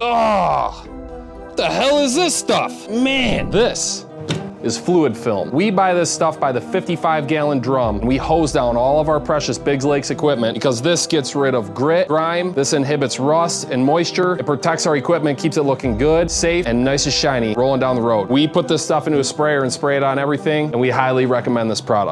Ah, What the hell is this stuff? Man, this is fluid film. We buy this stuff by the 55 gallon drum. We hose down all of our precious Big Lakes equipment because this gets rid of grit, grime, this inhibits rust and moisture. It protects our equipment, keeps it looking good, safe, and nice and shiny rolling down the road. We put this stuff into a sprayer and spray it on everything, and we highly recommend this product.